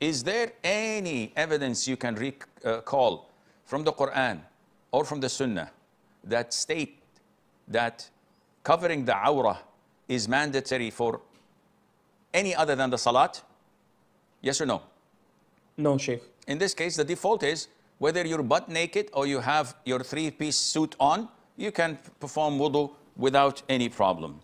Is there any evidence you can recall from the Quran or from the Sunnah that state that covering the awrah is mandatory for any other than the salat? Yes or no? No, Sheikh. In this case, the default is whether you're butt naked or you have your three-piece suit on, you can perform wudu without any problem.